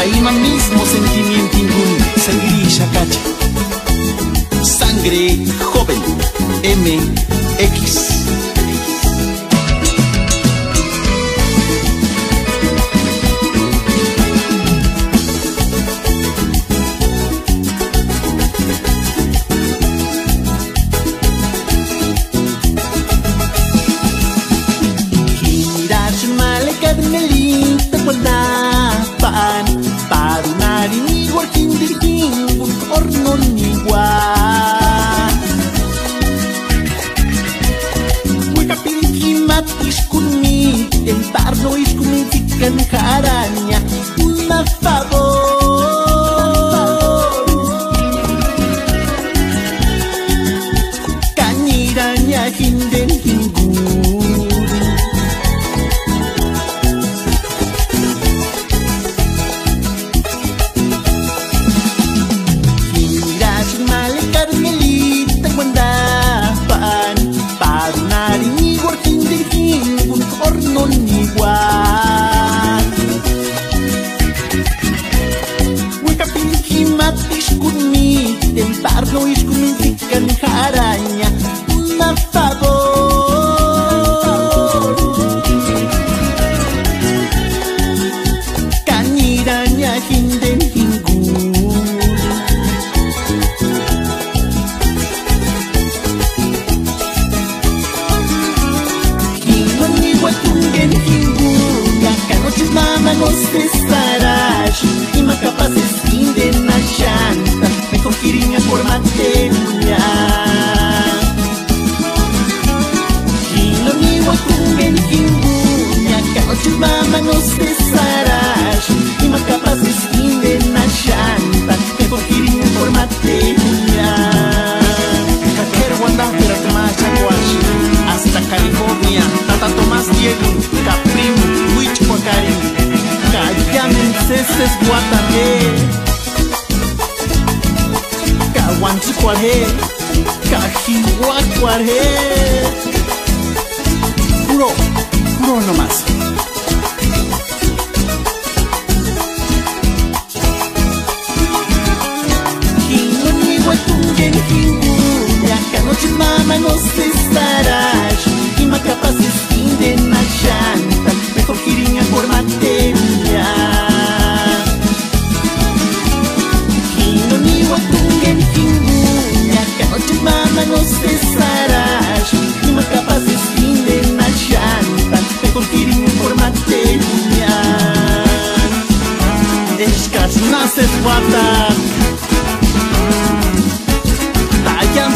manca ima mismo sentimiento inmundo, sangrilla cacha. Sangre joven, MX. Arnoís com un tic encara Wow. es guataré Caguanchi cuaré Cajigua cuaré. Puro, puro nomás Jingo ni huetungue ni jingo Ya canoche mama no se mieszkać nasze spłata Tak jak